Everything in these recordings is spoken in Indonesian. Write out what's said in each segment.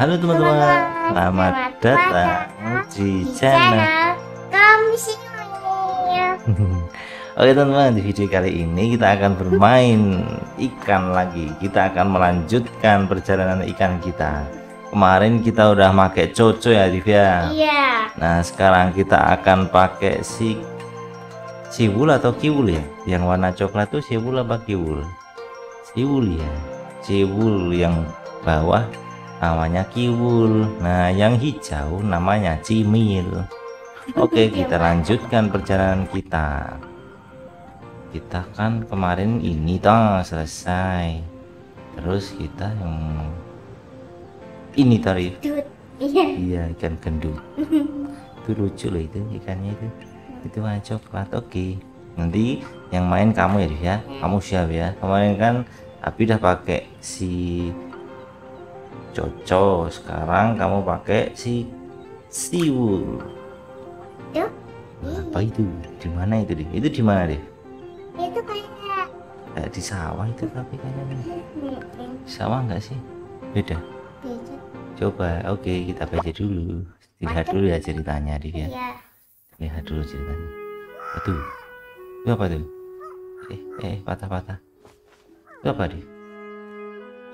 Halo teman-teman, selamat datang di channel Kami sini. Oke teman-teman, di video kali ini kita akan bermain ikan lagi. Kita akan melanjutkan perjalanan ikan kita. Kemarin kita udah pakai coco ya Divya Iya. Nah sekarang kita akan pakai si Siwul atau kiwul ya? Yang warna coklat tuh siwul apa kiwul? Siwul ya. Siwul yang bawah namanya kiwul. Nah yang hijau namanya cimil. Oke kita lanjutkan perjalanan kita. Kita kan kemarin ini toh selesai. Terus kita yang Ini tarif. Iya. Iya ikan gendut. Itu lucu loh itu ikannya itu. Itu warna coklat. Oke. Nanti yang main kamu ya ya. Kamu siap ya. Kemarin kan Abi udah pakai si Coco Sekarang kamu pakai si Siwul. Apa itu? Di mana itu Div? Itu di mana Div? Itu kayak Kayak di sawah itu tapi kayaknya Sawah nggak sih? Beda beda. Coba oke kita baca dulu Lihat dulu ya ceritanya Div ya Iya. lihat dulu ceritanya itu itu apa tuh eh eh patah-patah itu apa deh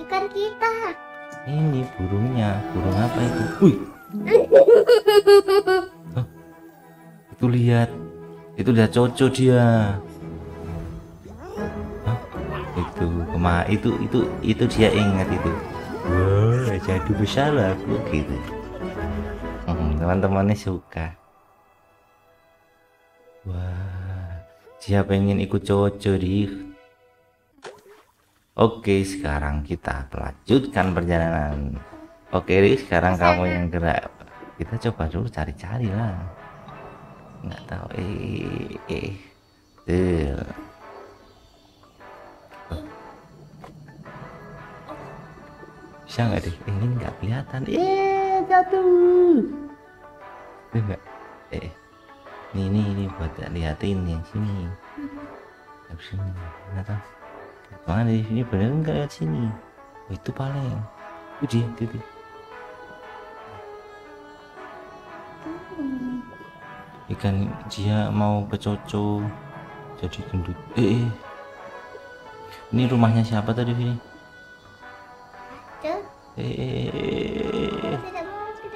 Ikan kita. Ini burungnya. Burung apa itu? Wih. Hah? itu lihat. Itu lihat coco dia. Hah? itu kema itu itu itu dia ingat itu. Wah jadu besar aku gitu. Hmm, teman-temannya suka. Wah, dia pengen ikut cocok di. Oke, sekarang kita lanjutkan perjalanan. Oke, Ri, sekarang kamu yang gerak. Kita coba dulu cari-cari lah. Nggak tahu. Eh, eh, tuh. Oh. Bisa nggak deh? Eh, Ini nggak kelihatan. Eh, jatuh. Tuh nggak? Eh. Nih, ini ini buat liatin yang sini. Yang sini. Mana tahu? Mana di sini bener nggak lihat sini? Oh, itu paling. Itu dia, itu dia. Ikan dia mau kecoco jadi gendut. Eh, eh. Ini rumahnya siapa tadi sini? Eh, eh, eh, eh.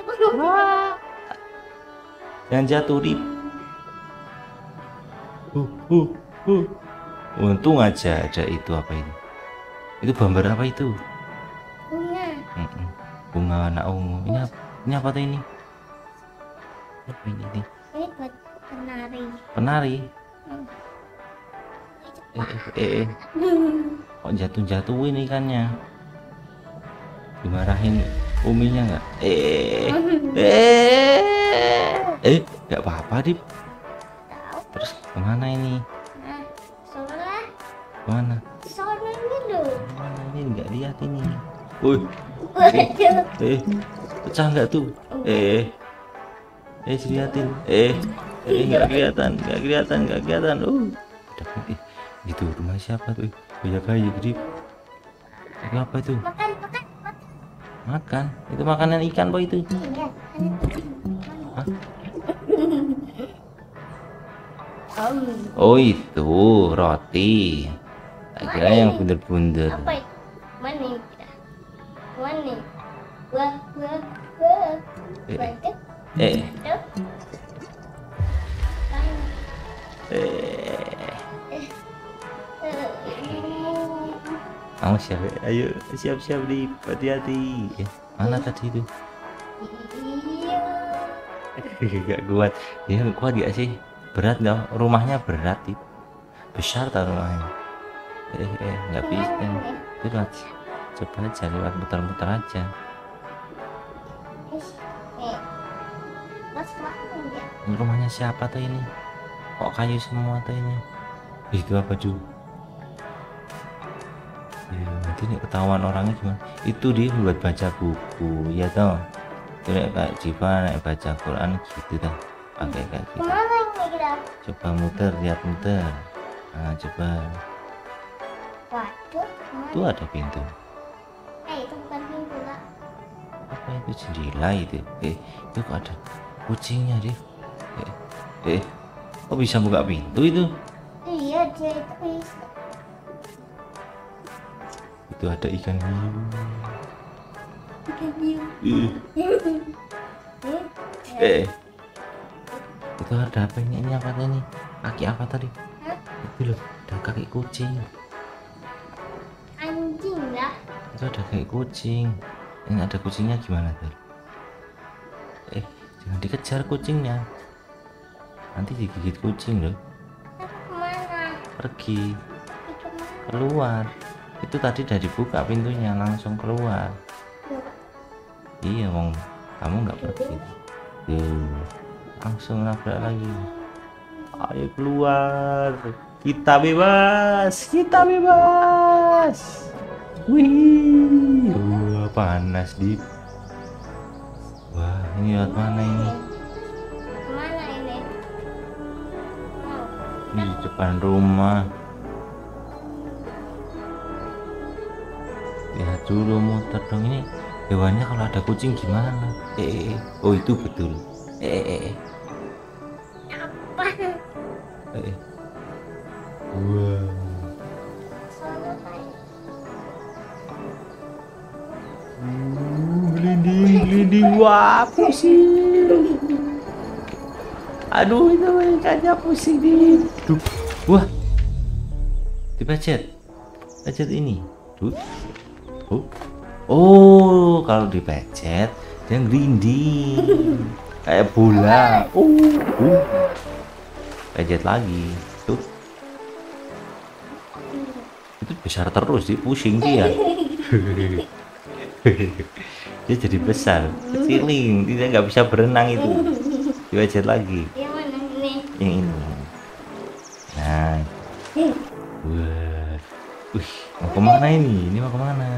Mau, tidak mau. Jangan jatuh di. Uh, uh, uh. Untung aja ada itu apa ini? Itu gambar apa itu? Bunga. Mm-mm. Bunga anak ungu. Ini apa? Ini apa tuh ini? Apa ini? ini? Ini buat penari. Penari. Hmm. Eh, eh, eh, eh. Kok jatuh-jatuhin ikannya? Dimarahin uminya nggak? Eh, eh, eh, nggak apa-apa dip. Tahu. Terus ke mana ini? Ke mana? soalnya ini loh. Mana ini nggak lihat ini. Woi, Waduh. eh, pecah nggak tuh? Eh, eh, liatin. Eh, eh, nggak kelihatan, nggak kelihatan, nggak kelihatan. Uh, udah, eh, itu rumah siapa tuh? Banyak bayi gede. Itu apa itu? Makan, makan, makan. Makan. Itu makanan ikan boy itu. Iya. Hah? Oh. Oh itu roti. Tak kira yang bunder-bunder. Apa itu? Mana ini kita? Mana ini? Wah, wah, wah. Eh, eh, eh. Eh, Kamu siap? Ayo siap-siap di hati-hati. Eh, Mana tadi itu? Iya. Gak kuat. Ya kuat gak sih? Berat dong. Rumahnya berat itu. Besar tak rumahnya? Eh, eh, nggak bisa. Lewat. Coba aja lewat muter-muter aja. Eh. Ini rumahnya siapa tuh ini? Kok kayu semua tuh ini? Itu apa tuh? Ya, nanti nih ketahuan orangnya gimana? Itu dia buat baca buku, ya toh. Nek kayak Jiva nek baca Quran gitu dah. Pakai kayak gitu. Ini? Coba muter, lihat muter. Nah, coba. Waduh? Itu ada pintu. Eh, itu bukan pintu lah. Apa itu? jendela itu? Eh itu kok ada kucingnya deh eh, eh kok bisa buka pintu itu? Iya dia itu bisa. Itu ada ikan hiu ikan hiu Ih, Eh, eh. Itu ada apa ini? Ini apa ini? Kaki apa tadi? Hah? itu loh ada kaki kucing itu ada kayak kucing. Ini ada kucingnya gimana tuh eh jangan dikejar kucingnya. Nanti digigit kucing loh. Pergi. Keluar. Itu tadi udah dibuka pintunya langsung keluar. Iya wong. Kamu nggak pergi. Langsung nabrak lagi. Ayo keluar. Kita bebas. Kita bebas wih wah panas di. Wah ini lewat mana ini? Ke mana ini? Di depan rumah. Lihat dulu motor dong ini. Hewannya kalau ada kucing gimana? Eh, eh, eh. oh itu betul. Eh, eh, eh, eh. apa? Eh, eh. wow wah pusing. Aduh itu ikannya pusing Duh. wah. Dipecet. Pecet ini. Duh. oh. Oh kalau dipecet dia gelinding kayak bola. Oh. Uh. pecet lagi. Tuh itu besar terus sih pusing dia dia jadi besar keciling dia nggak bisa berenang itu. Diwajat lagi. Yang mana ini? Yang ini. Nah. Wah. Wih mau ke mana ini? Ini mau ke mana?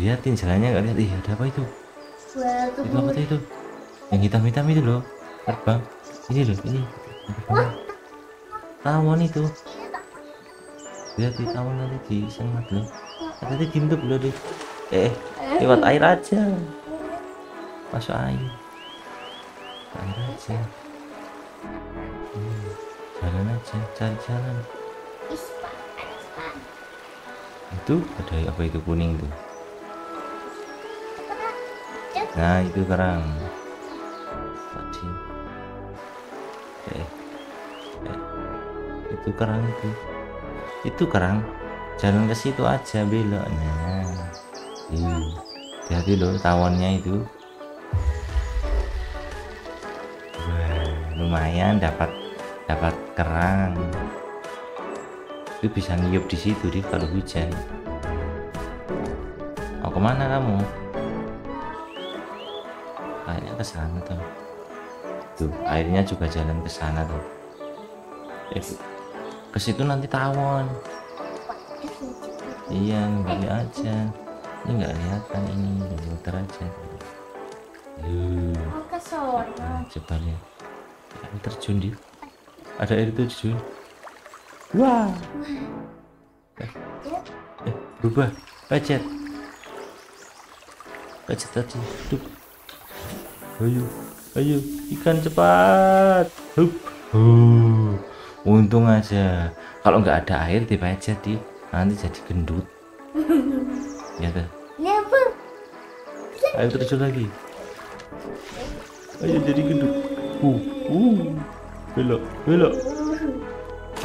Lihatin jalannya nggak lihat. Ih ada apa itu? Itu apa itu? Yang hitam-hitam itu loh. Terbang. Ini loh ini. Tawon itu. Lihat di tawon nanti disengat loh. Nanti diintip loh deh eh lewat air aja. Masuk air. Air aja. Hmm, jalan aja cari jalan. Ispa ispa itu ada apa itu kuning tuh? Nah itu kerang. Tadi. Eh, eh, itu kerang itu. Itu kerang. Jalan ke situ aja beloknya Ih, hati loh tawonnya itu. Wah, lumayan dapat dapat kerang. Itu bisa ngiup di situ di kalau hujan. Mau ke mana kamu? Kayaknya ke sana tuh tuh airnya juga jalan ke sana tuh eh, ke situ nanti tawon. Iya nggali aja ini nggak kelihatan ini muter aja. Yuh, nah, coba lihat. Air terjun di ada air terjun. Wah. Eh, eh, berubah. Pecet pecet tadi. Duh. ayo ayo. Ikan cepat. Hup. Huh. untung aja. Kalau nggak ada air dipecet di nanti jadi gendut. Ya tuh ayo terjun lagi. Ayo jadi gendut. Uh. Uh. Belok belok.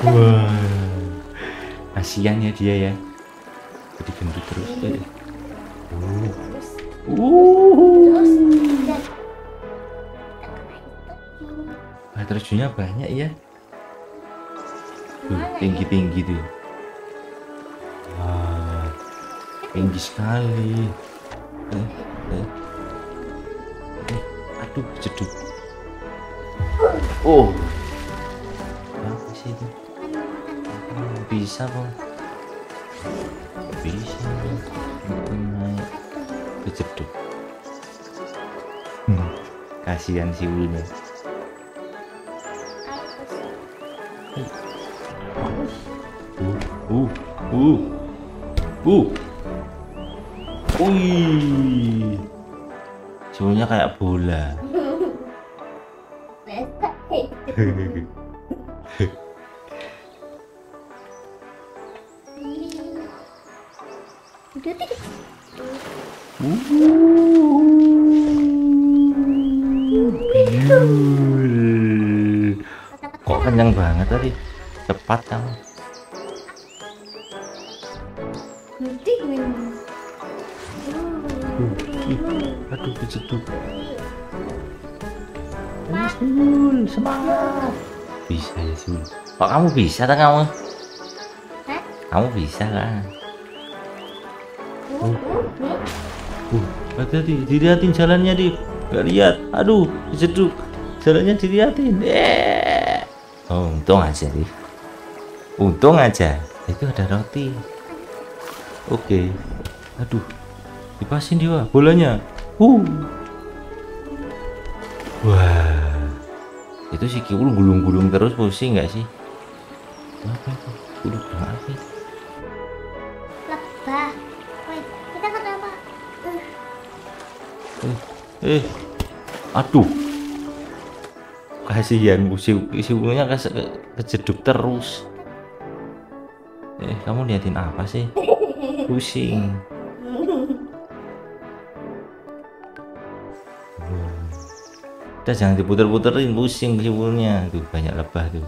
Wah. Kasihan ya dia ya. Jadi gendut terus. Eh. uh. Terus uh. Air terjunnya banyak ya. Tuh tinggi tinggi tuh. Wah. Tinggi sekali. Eh, eh. Eh, aduh jeduk oh. Apa sih itu? Hmm, bisa kok. Bisa. Itu naik. Kejeduk hmm. kasihan si Ulnya uh uh uh. Uh Wih. siwulnya kayak bola. Biul. kok kenyang banget tadi cepat kamu Aduh kejeduk Ayo Siul semangat bisa ya Siul kok kamu bisa tak kamu Hah? kamu bisa kan Uh, uh, uh. Hati-hati, dilihatin jalannya di. Gak lihat. Aduh, jeduk. Jalannya dilihatin. Eh. Oh, untung aja di. Untung aja. Itu ada roti. Oke. Aduh. Dipasin dia bolanya. Uh. Wah. Itu si Kiwul gulung-gulung terus pusing nggak sih? Apa itu? Gulung apa? Lebah. Wait, kita kenapa? Uh, eh, eh. aduh kasihan si siwulnya ke, ke, kejeduk terus eh kamu liatin apa sih pusing udah jangan diputer-puterin pusing siwulnya tuh banyak lebah tuh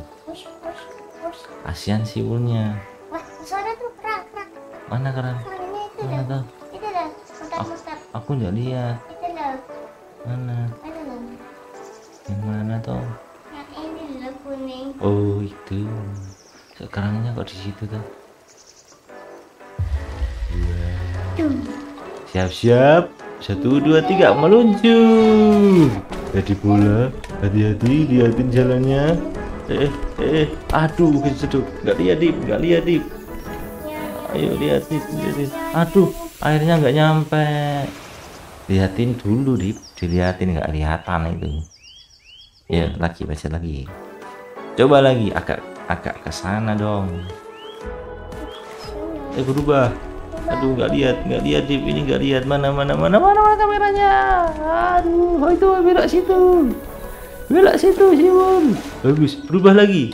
kasihan siwulnya mana keran Suaranya itu mana tuh. Mutar-mutar. aku nggak lihat mana yang mana kuning. Oh itu sekarangnya kok di situ tuh. Siap-siap. Satu dua tiga meluncur. Jadi bola. Hati-hati liatin jalannya. Eh eh aduh kejeduk. Nggak lihat dip, nggak lihat dip. Ayo liatin, liatin. Aduh airnya nggak nyampe. Liatin dulu dip, diliatin nggak kelihatan itu. Ya lagi baca lagi. Coba lagi agak agak ke sana dong. Eh berubah. Aduh nggak lihat nggak lihat Dip ini nggak lihat mana mana mana mana mana kameranya. Aduh oh itu belok situ. Belok situ Siwon. Bagus berubah lagi.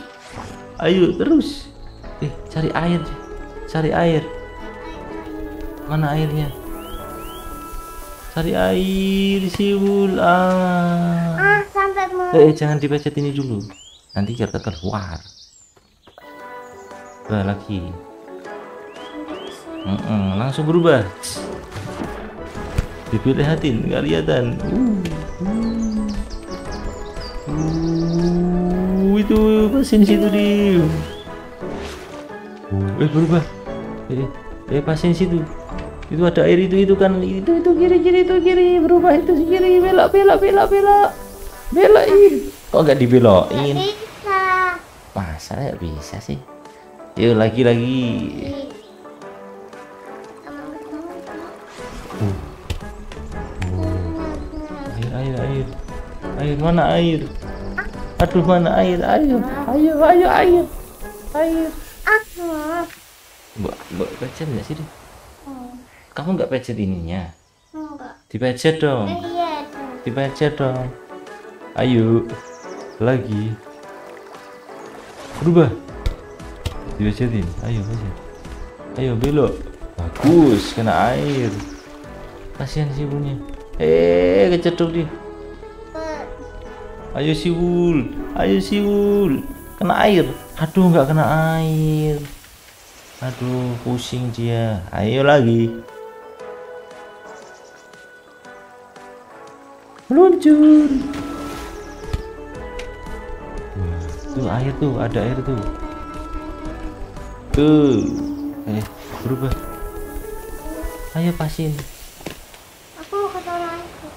Ayo terus. Eh cari air cari air. Mana airnya? Cari air Siwul ah. Ah, sampai mau. Eh, eh, jangan dipencet ini dulu. Nanti kita keluar. Lagi. Mm-mm, langsung berubah. Dipilihatin, nggak kelihatan. Uh, uh. Uh, itu pasin situ di. Uh, eh berubah. Eh, eh pasin situ. Itu ada air itu itu kan itu itu kiri kiri itu kiri berubah itu kiri belok belok belok belok belokin. Kok nggak dibelokin? Bisa. Masa nggak bisa sih? Yuk lagi lagi. Air mana air? Aduh mana air? Ayo ayo ayo ayo. Air. Aku. Mbak mbak pecet nggak sih? Oh, Kamu nggak pecet ininya? enggak. Dipecet dong. Iya tuh. Dipecet dong. Ayo lagi. Berubah. Dipecetin. Ayo pecet. Ayo belok. Bagus kena air. Kasihan si ibunya. Eh keceduk dia. Ayo siwul, ayo siwul. Kena air. Aduh nggak kena air. Aduh pusing dia. Ayo lagi. Meluncur. Tuh air tuh, ada air tuh. Tuh. Eh, berubah. Ayo pasin. Aku ke sana itu.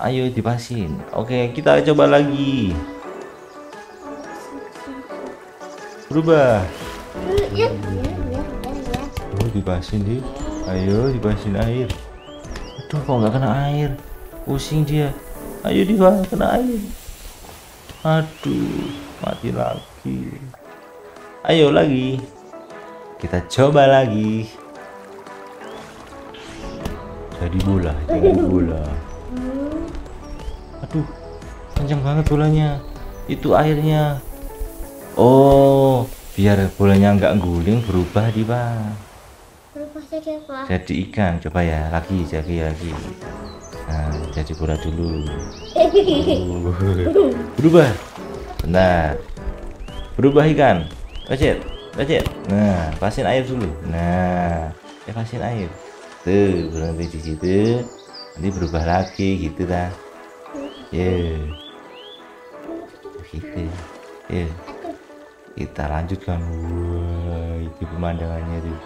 Ayo dipasin. Oke, kita coba lagi. Berubah. Ya, ya, ya, ya, ya. Oh, dipasin di. Ayo dipasin air. Aduh, kok nggak kena air? Pusing dia. Ayo Diva, kena air. Aduh, mati lagi. Ayo lagi. Kita coba lagi. Jadi bola, jadi bola. Kencang banget bolanya. Itu airnya. Oh biar bolanya nggak guling berubah di bang Berubah jadi apa? jadi ikan coba ya lagi jadi lagi. Nah jadi bola dulu. Uh, berubah. Benar berubah ikan. Bacet Bacet nah pasin air dulu. Nah ya pasin air. Tuh berhenti di situ. Nanti berubah lagi gitu dah. Ya gitu ya kita lanjutkan. Wah itu pemandangannya tuh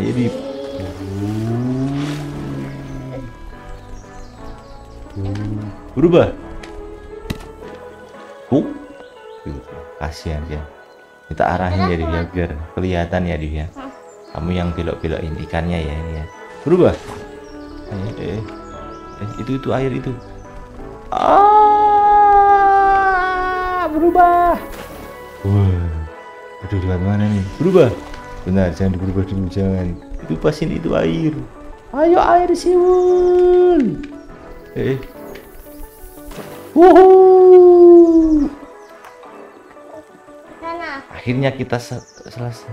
ayo di berubah. Huh. Gitu. kasihan dia. Kita arahin ya dia biar kelihatan ya dia kamu yang belok-belokin ikannya ya ini ya. Berubah. Ayo deh eh, itu itu air itu. Ah berubah. Wah aduh lewat mana nih? Berubah? Benar jangan berubah dulu jangan. Itu pasin itu air. Ayo air siul. Eh? Wuhu. Sana. akhirnya kita se- selesai.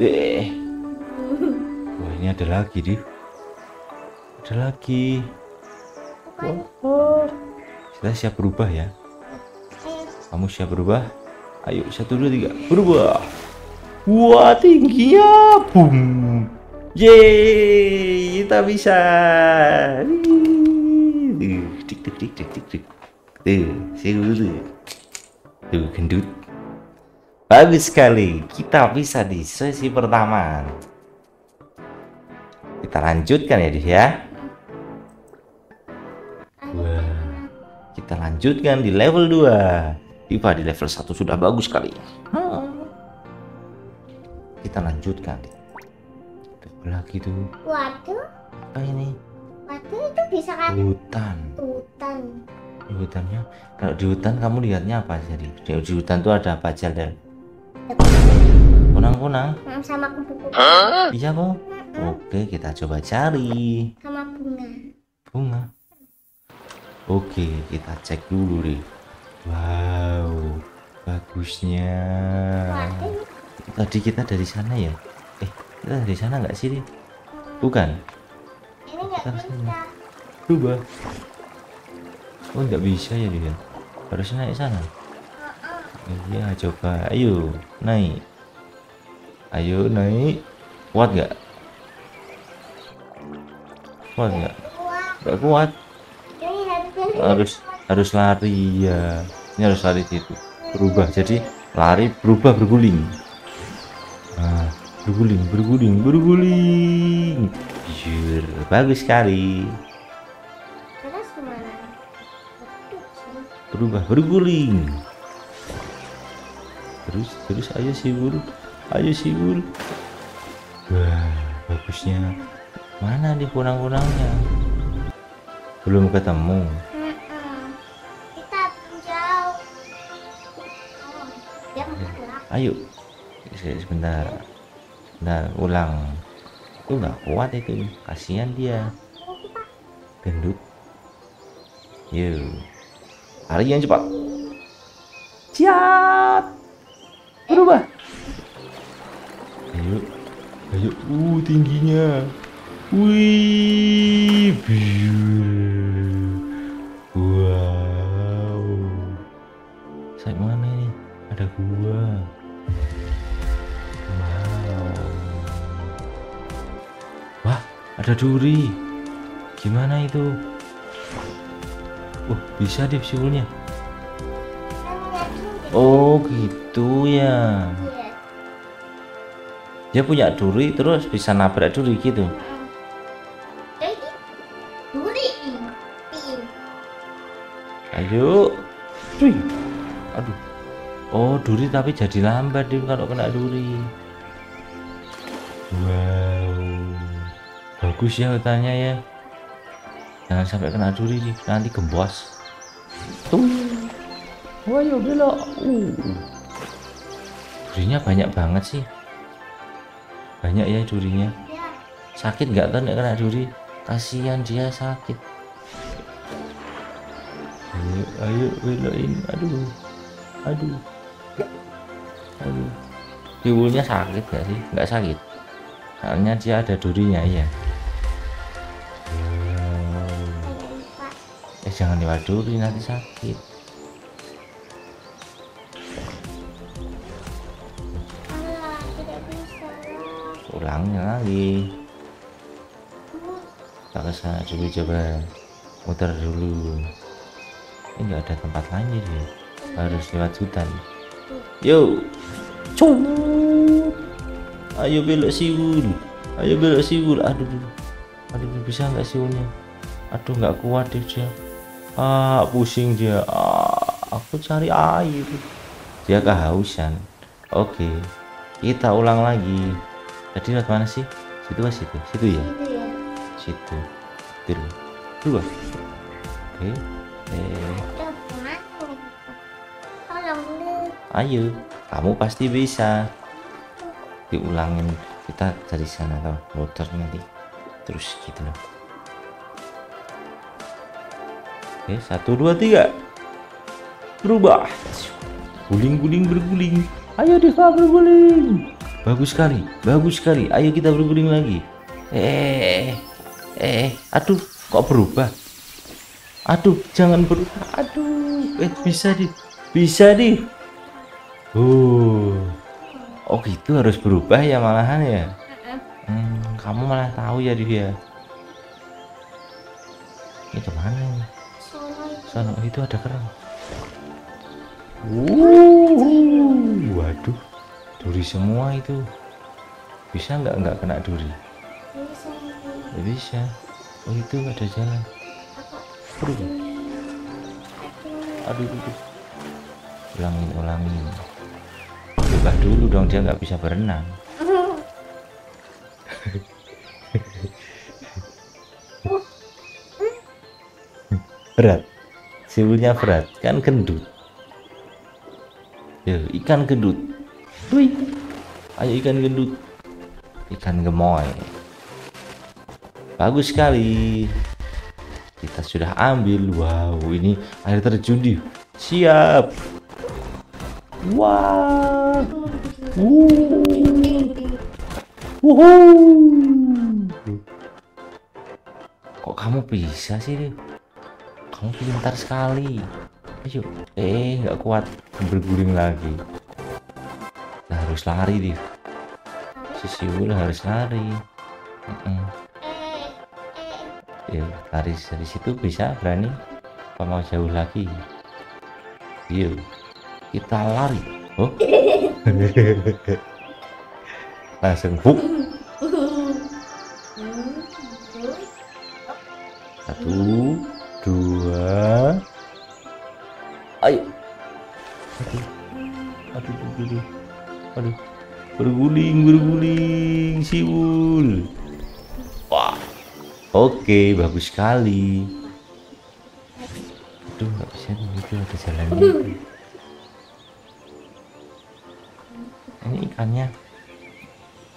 Eh. Wah ini ada lagi di. Ada lagi. Wah. kita siap berubah ya. Kamu siap berubah? Ayo satu dua tiga. Berubah. Wah tingginya boom. Yeay kita bisa. Ih, dik dik dik dik dik dik. Tuh gendut. Bagus sekali. Kita bisa di sesi pertama. Kita lanjutkan ya Dis ya. Wah, kita lanjutkan di level 2. Iva di level 1 sudah bagus sekali. Kita lanjutkan. Apa lagi tuh? Waduh, Apa ini? waduh itu bisa kan Hutan. hutan. Di hutannya, kalau di hutan kamu lihatnya apa jadi? Di, di hutan tuh ada apa aja dan kunang-kunang? Hmm, Sama kupu-kupu Iya kok. Oke, kita coba cari sama bunga. bunga. Oke, kita cek dulu deh. Wow, bagusnya. Tadi kita dari sana ya? Eh, kita dari sana nggak sih? Bukan. ini nggak bisa. Coba. Oh, nggak bisa ya dia. Harus naik sana. Iya, coba. Ayo, naik. Ayo, naik. Kuat nggak? Kuat nggak? Nggak kuat. harus Harus lari ya. Ini harus lari situ. Berubah. Jadi lari berubah berguling. Nah, berguling, berguling, berguling. Jur, bagus sekali. berubah berguling terus terus ayo siwul ayo siwul wah bagusnya mana di kunang-kunangnya belum ketemu ayo. Se- sebentar. Sebentar ulang. Itu nggak kuat itu. Kasihan dia. Gendut. Yuk lari yang cepat. Siap. Berubah. Ayo. Ayo. Uh tingginya. Wih biur ada duri gimana itu Wah, bisa deh siulnya. Oh, gitu ya. Iya. Dia punya duri terus bisa nabrak duri gitu. Duri pin. Ayo. Wih. Aduh. Oh, duri tapi jadi lambat dia kalau kena duri. Wow. Bagus ya hutannya ya. Jangan sampai kena duri nih, nanti gembos. Tuh. Ayo belok. Uh. Durinya banyak banget sih. Banyak ya durinya. Ya, Sakit nggak tuh kena duri? Kasihan dia sakit. ayo ayo belokin aduh aduh aduh tiwulnya sakit gak sih nggak sakit soalnya dia ada durinya ya jangan lewat duri nanti sakit. Ulangnya lagi. Tak ke sana dulu coba muter dulu. Ini nggak ada tempat lain dia harus lewat hutan. Yuk Cut. ayo belok siwul. Ayo belok siwul. Aduh aduh bisa nggak siwulnya? Aduh nggak kuat deh dia ah pusing dia. Ah, aku cari air. Dia kehausan. Oke kita ulang lagi. Tadi lewat mana sih? Situ kan situ? Situ ya? Itu ya. situ. Dulu dua. Oke eh. Ayo kamu pasti bisa. Diulangin. Kita dari sana tau motor nanti. Terus gitu loh oke satu dua tiga. Berubah. Guling guling berguling. Ayo Diva berguling. Bagus sekali bagus sekali. Ayo kita berguling lagi. Eh eh aduh kok berubah? Aduh jangan berubah. Aduh eh bisa di bisa di. Oh. Oh gitu harus berubah ya malahan ya? Hmm, kamu malah tahu ya dia ini ke mana? ini Sono itu. Sana oh, itu ada kerang. Wuh, waduh. Duri semua itu. Bisa nggak nggak kena duri? Bisa. Bisa oh itu ada jalan. Aduh. aduh aduh ulangin ulangin. Berubah dulu dong dia nggak bisa berenang. Berat siwulnya berat kan gendut. Yo, ikan gendut. Ayo ikan gendut. Ikan gemoy. Bagus sekali. Kita sudah ambil. Wow ini air terjun di. Siap. Wuh. Wuhu. kok kamu bisa sih? Kamu pintar sekali. Ayo. Eh nggak kuat. Berguling lagi. Nah, harus lari Dew. si siwul harus lari. Eh, eh. ya lari dari situ bisa berani? Apa mau jauh lagi? Yuk kita lari. Oh. Langsung buk oke bagus sekali. Aduh nggak bisa nih itu ada jalannya ini ikannya.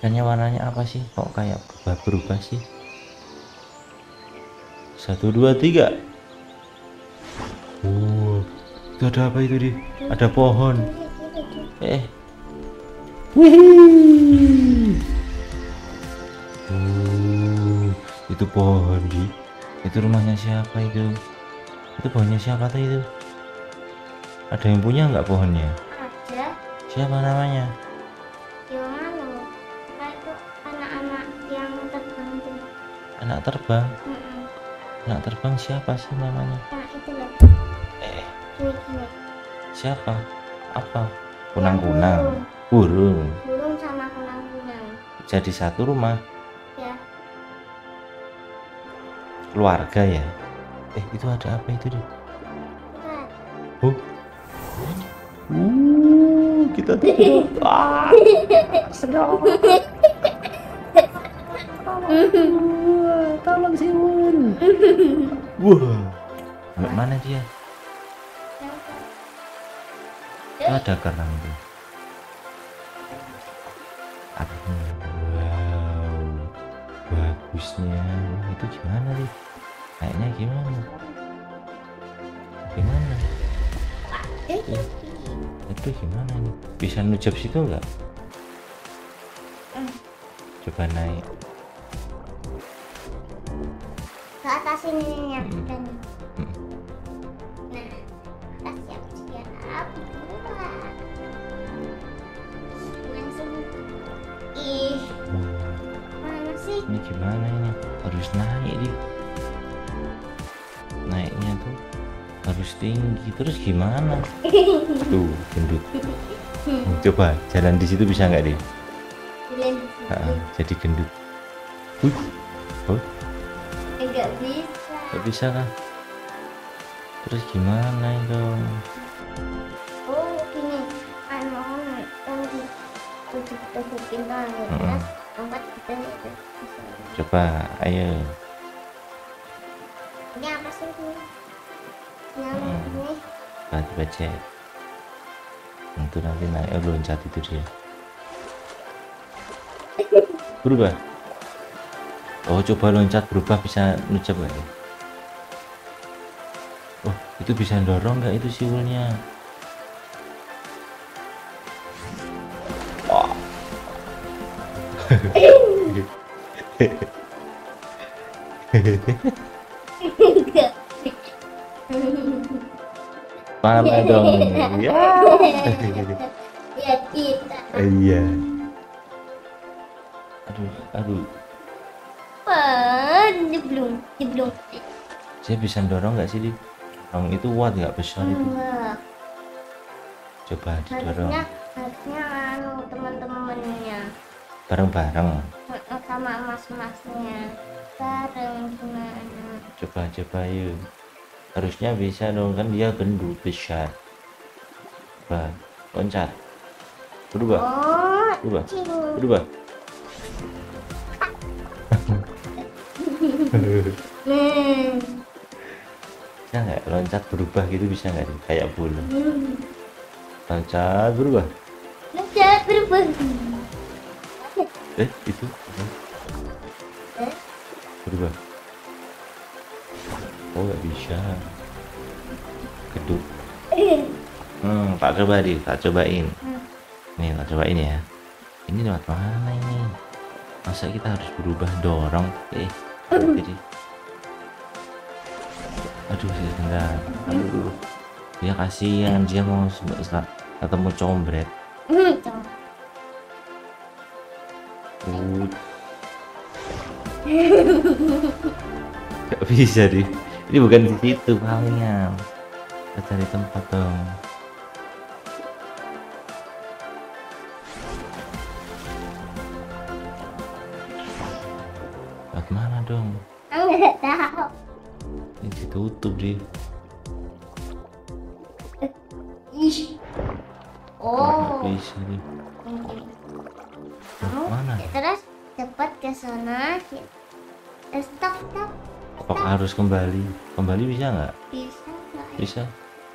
Ikannya warnanya apa sih? Kok kayak berubah berubah sih? Satu dua tiga. Wow itu ada apa itu di? Ada pohon. Eh. Wih. Itu pohon di itu rumahnya siapa itu itu pohonnya siapa tuh itu ada yang punya nggak pohonnya Ada. siapa namanya itu anak-anak yang terbang tuh. anak terbang Mm-mm. anak terbang siapa sih namanya Yang itu loh. eh Gini gini. siapa apa kunang kunang burung. burung Burung sama kunang-kunang. jadi satu rumah keluarga ya? Eh itu ada apa itu deh oh uh kita tuh ah sedang. Tolong siwun wah Sampai mana dia? Itu ada kerang Aduh, wow bagusnya. Itu gimana nih kayaknya gimana? Gimana? Iya. itu gimana nih bisa nujab situ nggak? Hmm. coba naik. Ke atas ini nih gimana ini? Harus naik di naiknya tuh harus tinggi. Terus gimana? Tuh gendut. Hmm, coba jalan di situ bisa nggak deh situ. jadi gendut. Wih, oh? Enggak bisa. Nggak bisa kah? Terus gimana itu oh gini anu tutupin angkat kita itu coba ayo. Ini apa sih ini? Mm. ini? Baca. Itu nanti naik. Oh, loncat itu dia. Berubah? Oh coba loncat berubah bisa nucap nggak ya? oh itu bisa dorong nggak itu siulnya? Oh. enggak mana dong ya ya kita. Iya. Aduh aduh. Wah, jeblung jeblung saya bisa dorong nggak sih di? Dorong itu kuat nggak besar itu. Coba didorong. Harusnya harusnya anu teman-temannya. Bareng-bareng bareng gimana coba coba yuk. Harusnya bisa dong kan dia gendut besar coba loncat. Berubah. Oh berubah. Berubah. Bisa nggak? Loncat berubah gitu bisa nggak Di? kayak bola. Hmm. loncat berubah. Loncat berubah. Eh itu? Berubah oh nggak bisa. Geduk. Hmm tak coba di tak cobain. Hmm. nih tak cobain ya. Ini lewat mana ini? Masa kita harus berubah dorong? Eh jadi. Aduh sebentar. Aduh. Dia kasihan dia mau ketemu combret. Hmm, Gak bisa deh. Ini bukan di situ palingan. Kita cari tempat dong. Lewat mana dong? Aku nggak tahu Ini ditutup deh. ih oh bisa deh. Mana? terus cepat ke sana Eh, stop stop Apa harus kembali? Kembali bisa nggak? bisa nggak Bisa.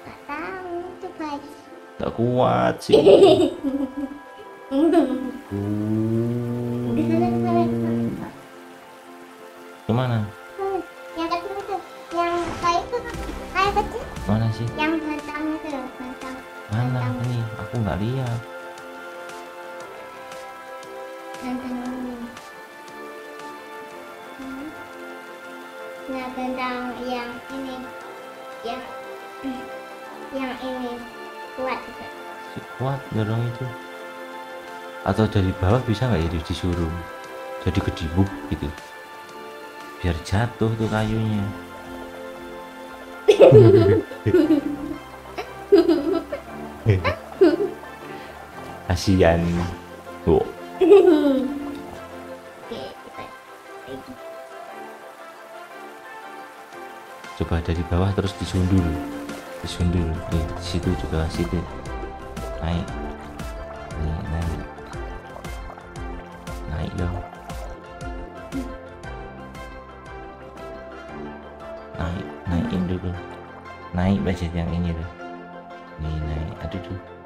Nggak tahu coba aja Nggak kuat sih. Ke mana? Hmm, yang kecil itu yang kayak itu kayak kecil Mana sih? yang batang itu loh Mana ini? Aku nggak lihat. batang nah batang yang ini. Yang yang ini. Kuat juga. Kuat dorong itu. Atau dari bawah bisa nggak ya di- disuruh jadi kedibuk gitu? Biar jatuh tuh kayunya. Kasihan dari bawah terus disundul. Disundul. Di situ juga situ naik. Naik naik. Naik dong naik naikin dulu. Naik budget yang ini tuh nih naik. Aduh tuh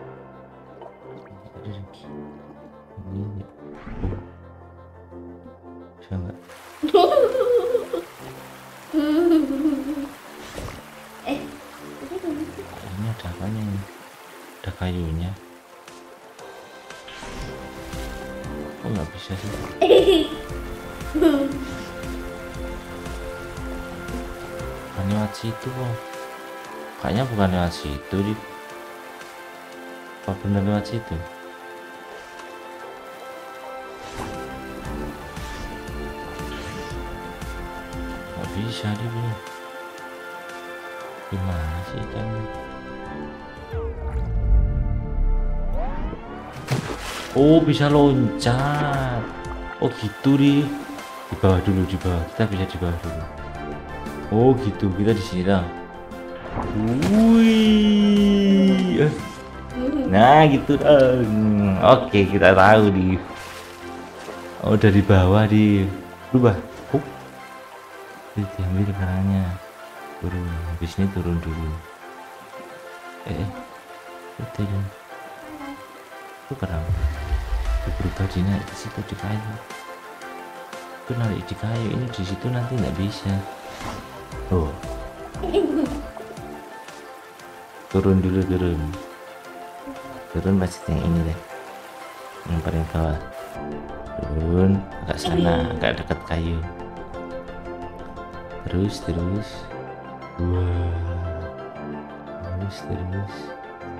situ di apa bener lewat situ? Nggak bisa dia bener gimana sih kan oh bisa loncat. Oh gitu di di bawah dulu di bawah. Kita bisa di bawah dulu. Oh gitu. Kita di lah wih. Nah gitu. Dong oke kita tahu di oh dari bawah di berubah. Oh Ini diambil kerangnya turun. Habis ini turun dulu. Eh eh. Itu dong itu kerang itu berubah di naik di situ di kayu. Itu narik di kayu. Ini di situ nanti nggak bisa. Oh turun dulu turun. Turun pasti yang ini deh yang paling bawah. Turun agak sana agak dekat kayu. Terus terus. Wah. Terus terus.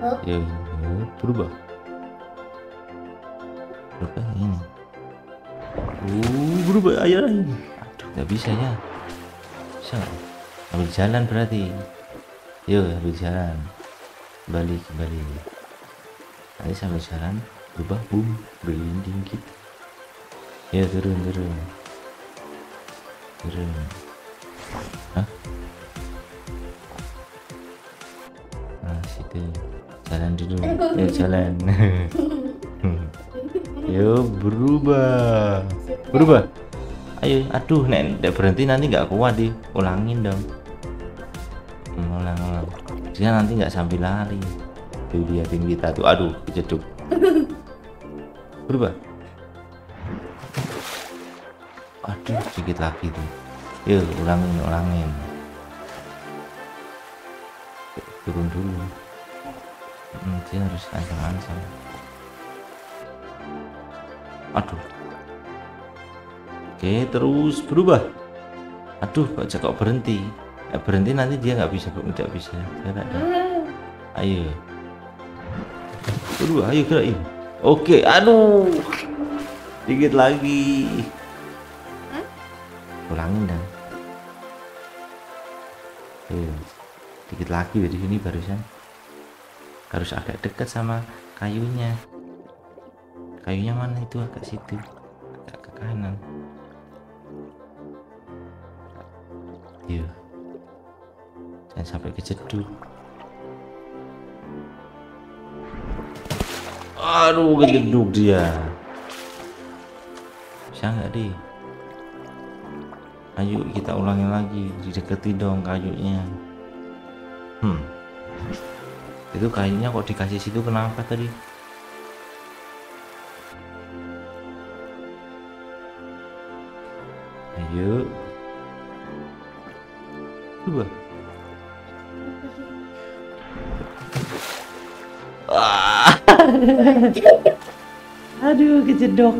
Oh. ya ya, berubah. Berubah ini. Uh berubah ayo ayo aduh nggak bisa ya. Bisa ambil jalan berarti. Yuk ambil jalan kembali kembali. Nanti sambil jalan berubah boom berlinding gitu. Ya turun turun. Turun. Hah? nah situ. Jalan dulu. Ya jalan. Yuk berubah. Berubah? Ayo aduh nek berhenti nanti nggak kuat di. Ulangin dong dia nanti nggak sambil lari. Tuh liatin kita tuh. Aduh kejeduk berubah? Aduh sedikit lagi tuh. Yuk ulangin ulangin. Turun dulu. Hmm, dia harus ancang-ancang aduh. Oke terus berubah. Aduh kok berhenti berhenti nanti dia nggak bisa nggak bisa nggak ada ayo. Berubah ayo gerakin oke aduh. Dikit lagi. Ulangin dan Ayo. dikit lagi dari sini barusan. Harus agak dekat sama kayunya. Kayunya mana itu? Agak situ. Agak ke kanan. Yuk jangan sampai kejeduk. Aduh kejeduk dia. Bisa nggak deh ayo kita ulangi lagi. Dideketi dong kayunya. Hmm. Itu kayunya kok dikasih situ kenapa tadi aduh kejedok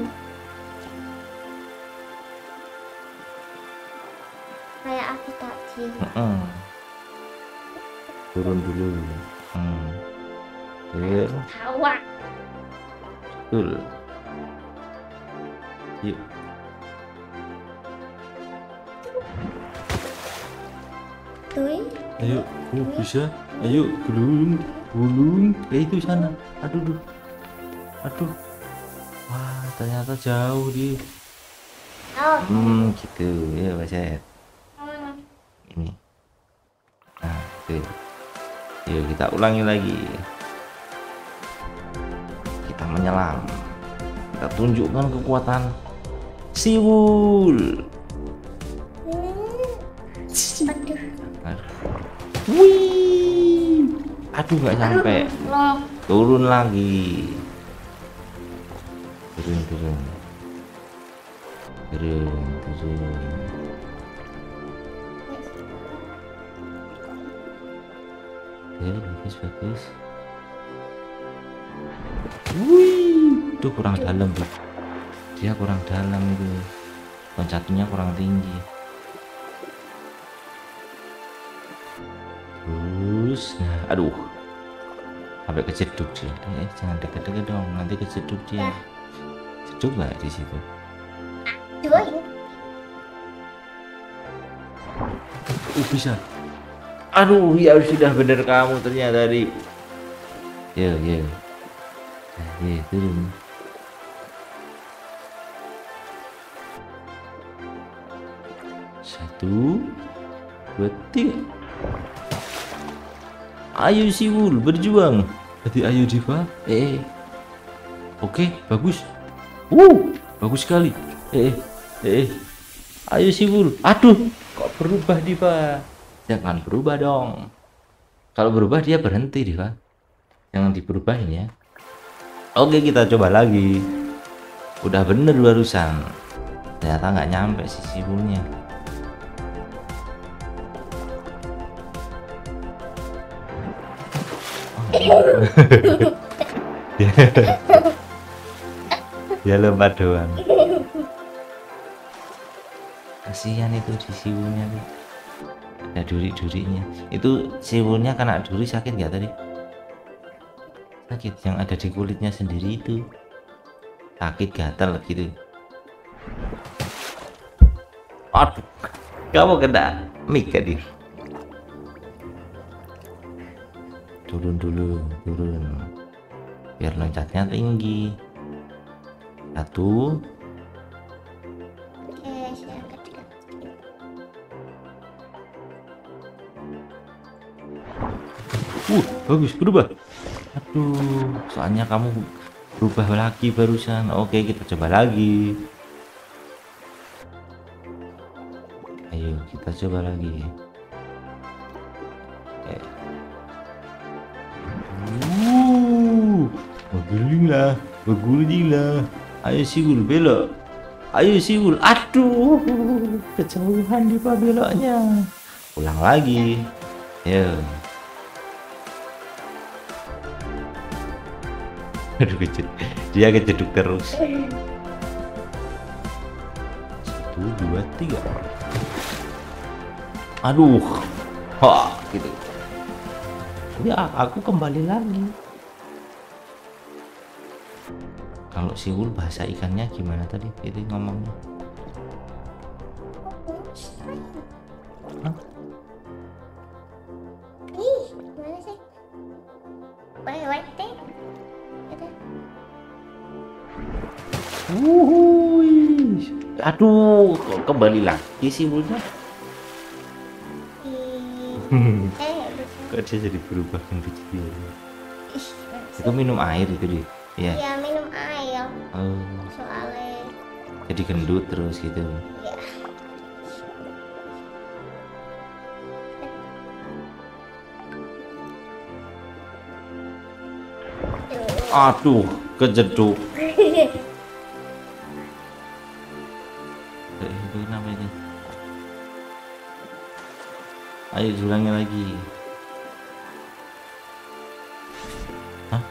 Kayak aku tadi. Heeh. turun dulu hmm. Oke, Tawa. betul yuk Tuh. ayo oh bisa ayo gulung gulung eh itu sana aduh aduh aduh wah ternyata jauh di Oh. hmm gitu ya Baset ini nah itu yuk kita ulangi lagi kita menyelam kita tunjukkan kekuatan siwul Aduh. Aduh. Wih. Aduh nggak sampai. Turun lagi. Turun turun. Turun bagus bagus. wih itu kurang dalam dia kurang dalam itu loncatnya kurang tinggi. Terus nah aduh. Sampai kejeduk dia eh jangan deket-deket dong. Nanti kejeduk dia Nggak di situ uh bisa aduh ya sudah bener kamu ternyata di ya ya ya turun satu dua tiga. Ayo Siwul berjuang. Jadi ayo Diva? Eh. Oke bagus uh bagus sekali. Eh eh ayo Siwul aduh kok berubah Diva? Jangan berubah dong. Kalau berubah dia berhenti Diva. Jangan diperubahin ya. Oke kita coba lagi. Udah bener barusan. Ternyata nggak nyampe si Siwulnya ya lompat doang kasihan itu di siwunya tuh ada duri-durinya itu siwunya kena duri sakit nggak tadi? Sakit yang ada di kulitnya sendiri itu. Sakit gatal gitu. Aduh kamu kena mic tadi turun dulu turun. Biar loncatnya tinggi satu. Uh bagus berubah. Aduh soalnya kamu berubah lagi barusan. Oke kita coba lagi. Ayo kita coba lagi. Uh, berguling lah berguling lah ayo siwul belok. Ayo siwul aduh kejauhan di pak beloknya. Ulang lagi. Ya. Aduh kejut dia kejeduk terus. Satu dua tiga. Aduh. Wah gitu. Ya aku kembali lagi kalau siwul bahasa ikannya gimana tadi? Itu ngomongnya. Hah? Ih, mana sih? Wait, wait, deh. Wuhui. aduh kok kembali lagi siwulnya Ih, eh, kok dia jadi berubah dia Ih, itu minum air itu dia. Ya Ya jadi gendut terus gitu. Ya aduh kejeduk. Itu itu ayo diulangi lagi. Hah?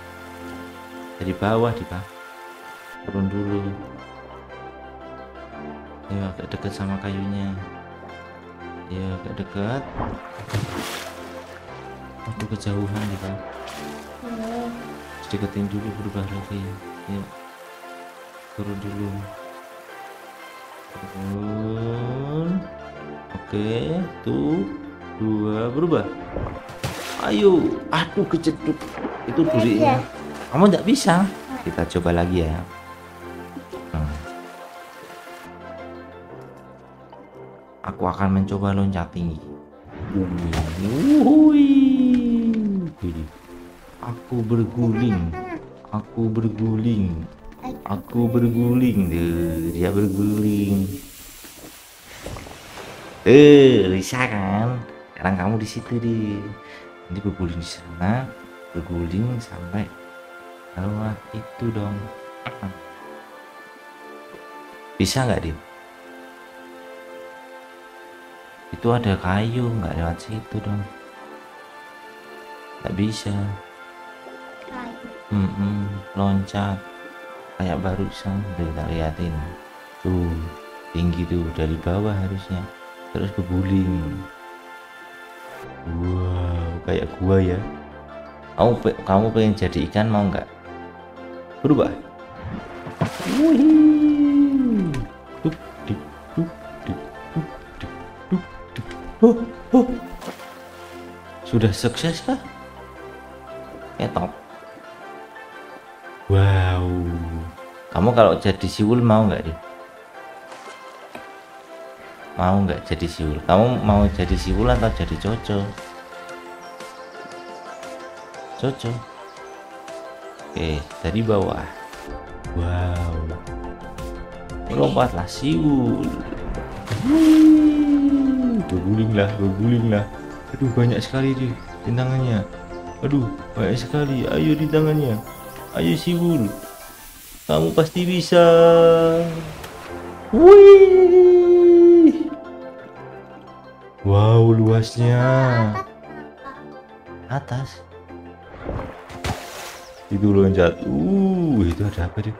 dari bawah di bawah turun dulu dekat sama kayunya. Ya agak dekat aku kejauhan bawah Hmm, deketin dulu berubah lagi. Ya. Turun dulu. Turun. Oke tuh dua berubah. Ayo. Aduh kejeduk. Itu durinya kamu nggak bisa. Kita coba lagi ya aku akan mencoba loncat tinggi. Wuih. Wih. aku berguling. Aku berguling. Aku berguling. Dia berguling. Eh bisa kan? Sekarang kamu di situ di. Nanti berguling di sana berguling sampai lewat itu dong. Bisa nggak dia itu ada kayu nggak lewat situ dong. Nggak bisa. Kayu. Mm-mm, loncat. Kayak barusan tuh tak liatin. Tuh tinggi tuh dari bawah harusnya. Terus keguling wow kayak gua ya. Kamu pe- kamu pengen jadi ikan mau nggak? Berubah. Wih. Oh. sudah sukses kah? Ketop wow. Kamu kalau jadi siwul mau nggak deh mau nggak jadi siwul kamu mau jadi siwul atau jadi coco? Coco. Oke dari bawah. Wow. Lompatlah siwul Wuh, berguling lah berguling lah aduh banyak sekali di rintangannya aduh banyak sekali ayo rintangannya ayo siwul kamu pasti bisa Wih. Wow, luasnya. Atas. Itu loncat. Uh, itu ada apa dia?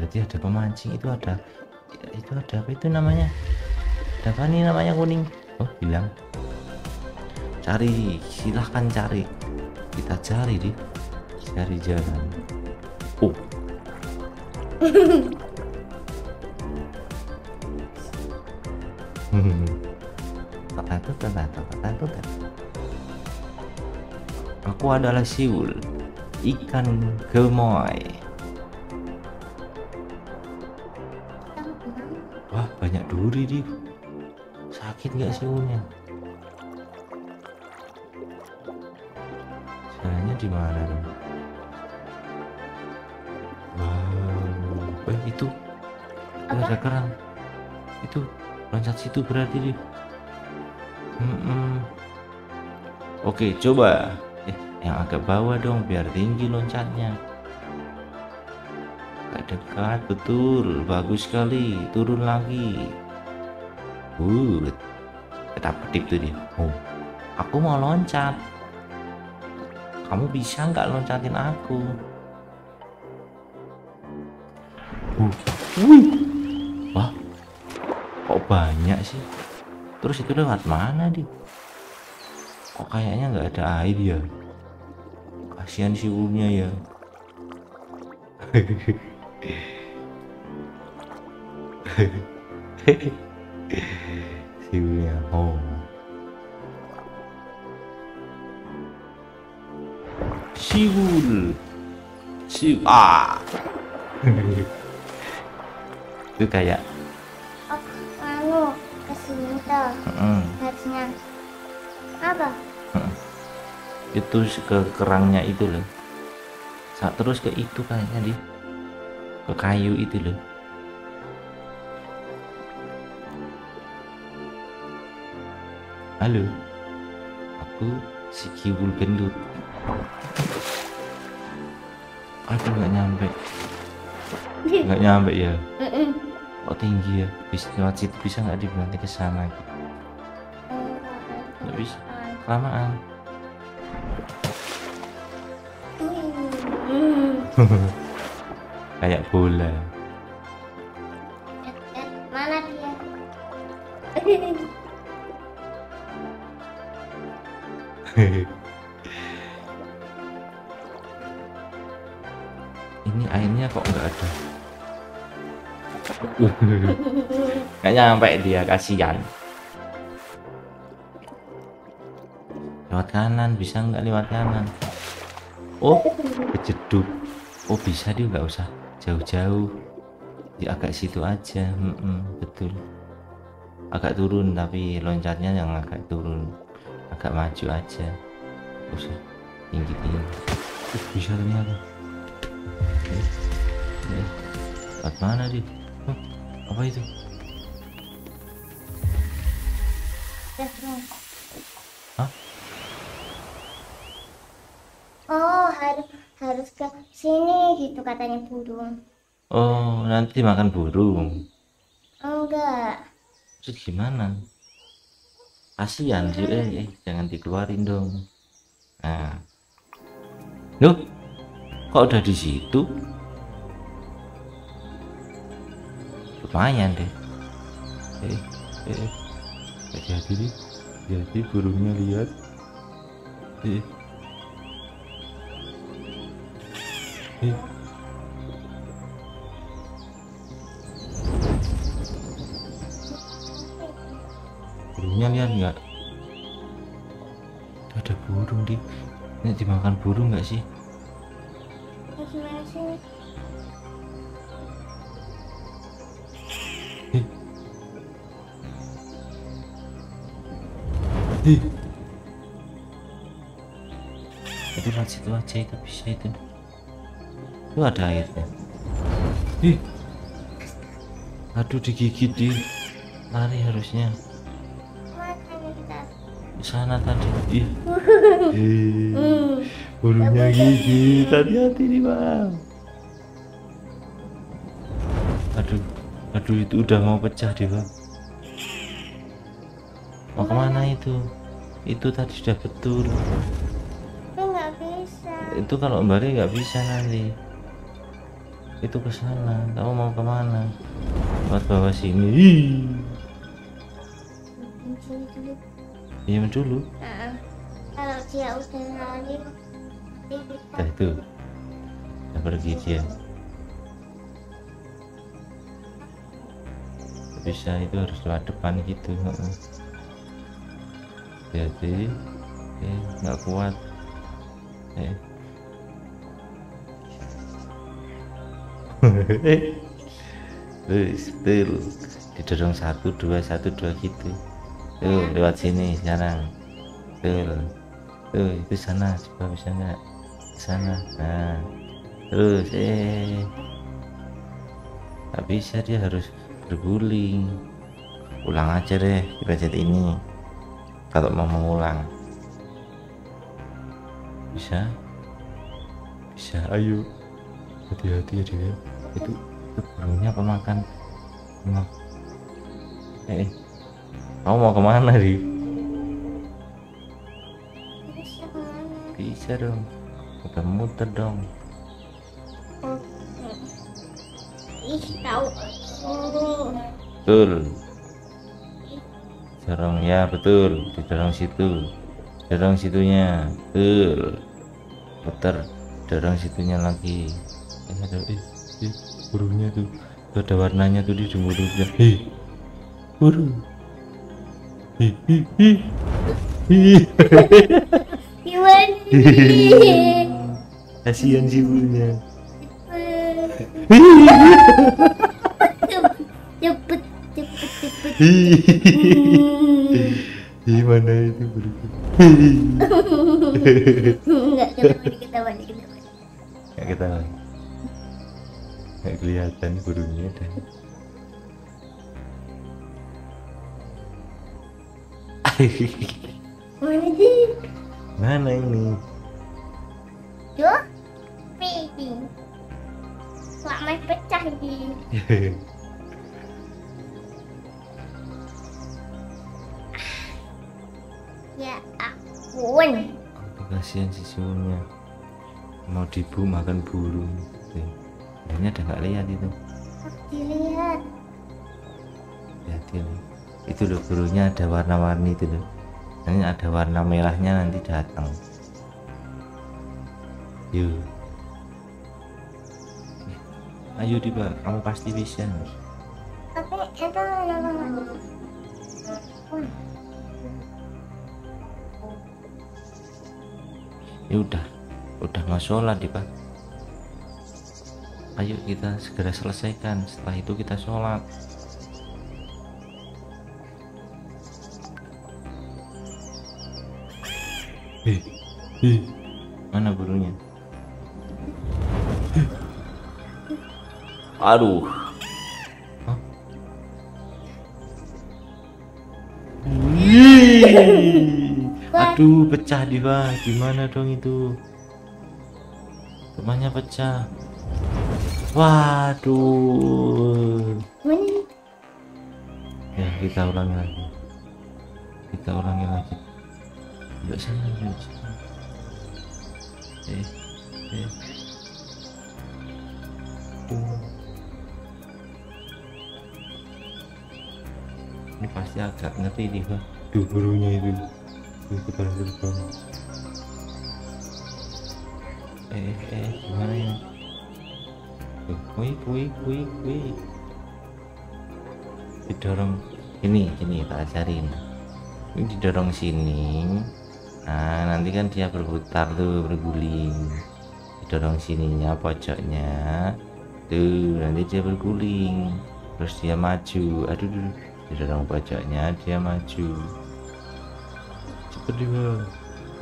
Berarti ada pemancing. Itu ada itu ada apa itu namanya? Ada apa nih namanya kuning? Oh, hilang. Cari, silahkan cari. Kita cari di cari jalan. Oh, tertentu, tertentu, tertentu. Aku adalah siul, ikan gemoy. Wah, banyak duri di. Sakit nggak siulnya? Caranya di mana dong? Wow, eh itu, Apa? ada kerang. Itu loncat situ berarti di. Mm-mm. Oke, coba. Eh, yang agak bawah dong, biar tinggi loncatnya. Agak dekat, betul. Bagus sekali. Turun lagi. Uh, kita pedip tuh dia. Oh, aku mau loncat. Kamu bisa nggak loncatin aku? Uh, wih. Wah, kok banyak sih? Terus itu lewat mana di? Kok kayaknya nggak ada air ya? Kasihan si ulnya ya. si ulnya. Oh. Siul. Si ah. itu kayak Oh, anu ke sini tuh mm, harusnya apa? itu ke kerangnya itu loh saat terus ke itu kayaknya di ke kayu itu loh halo. Aku si kiwul gendut. Aduh nggak nyampe. Nggak nyampe ya? Kok tinggi ya? Bisa lewat situ bisa nggak dibantu ke sana? Nggak bisa. Kelamaan. Hmm. kayak bola nyampe dia kasihan. Lewat kanan bisa nggak lewat kanan? Oh kejeduk. Oh bisa dia nggak usah. Jauh-jauh. Di agak situ aja Mm-mm, betul. Agak turun tapi loncatnya yang agak turun. Agak maju aja. Usah. Tinggi tinggi. Uh, bisa ternyata. Eh, eh, mana dia? Hah, apa itu katanya burung. oh nanti makan burung? Enggak. terus gimana? Kasihan sih eh, eh jangan dikeluarin dong. Nah. Duh, kok udah di situ? Lumayan deh. Eh eh hati-hati nih hati burungnya lihat. Eh. Eh burungnya lihat nggak ada burung di ini dimakan burung nggak sih? Eh. Eh. Jadi lewat situ aja itu bisa itu. Itu ada airnya. Ih. Aduh digigit di lari harusnya. Di sana tadi. Ih. Eh. Burungnya gigit. Hati-hati nih bang. Aduh, aduh itu udah mau pecah dia bang. Mau ke mana itu? Itu tadi sudah betul. Nggak bisa. Itu kalau balik nggak bisa nanti. Itu ke sana. Kamu mau ke mana? Buat bawah sini. Ih. Sini dulu. Nah, kalau dia udah kita Nah itu. Udah pergi dia. Bisa itu harus lewat depan gitu. Jadi, eh nggak kuat. Eh. Wis, betul. Didorong satu dua satu dua gitu. Tuh lewat sini sekarang. Tuh, tuh itu sana coba bisa nggak? Sana. Nah, terus eh, nggak bisa dia harus berguling. Ulang aja deh kita jadi ini. Kalau mau mengulang. Bisa? Bisa. Ayo. Hati-hati ya dia. Itu itu burungnya pemakan emak. Eh. Kamu mau ke mana di? bisa dong. Udah muter dong. Ih, tahu. Betul. Dorong ya betul. Didorong situ. Dorong situnya. Betul. Putar. Dorong situnya lagi. Eh, ada, eh, eh, burungnya tuh. Tuh ada warnanya tuh di mulutnya. Hei, burung. Kasihan si burungnya. Cepet, cepet, cepet. Hi, mana itu burung? Enggak, kita balik, kita balik, kita balik. Kelihatan burungnya dan Mana sih? mana ini? Tuh, pipi. Nggak main pecah ini. Ya ampun. Aduh, kasihan si Sunya. Mau dibu makan burung. Akhirnya udah nggak lihat itu. Dilihat. Hati nih. Itu loh burungnya ada warna-warni itu loh. Nanti ada warna merahnya nanti datang. Yuk. Ayo Diba, kamu pasti bisa. Tapi itu Ya udah, udah nggak sholat Diba. Ayo kita segera selesaikan. Setelah itu kita sholat. Hei, hei, mana burungnya? Hei. Aduh. Hah? Wih. Aduh, pecah Diva. Gimana dong itu? Rumahnya pecah. Waduh. Mana? Ya, kita ulangi lagi. Kita ulangi lagi. Yuk sana, yuk sana. Eh, eh. ini pasti agak ngeri nih bang Tuh burungnya itu. Tuh kepala terbang. eh eh, eh gimana ya kui kui kui kui didorong ini ini tak ajarin ini didorong sini nah nanti kan dia berputar tuh berguling. Didorong sininya pojoknya. Tuh nanti dia berguling. Terus dia maju. Aduh aduh, didorong pojoknya dia maju. Cepet. Bang.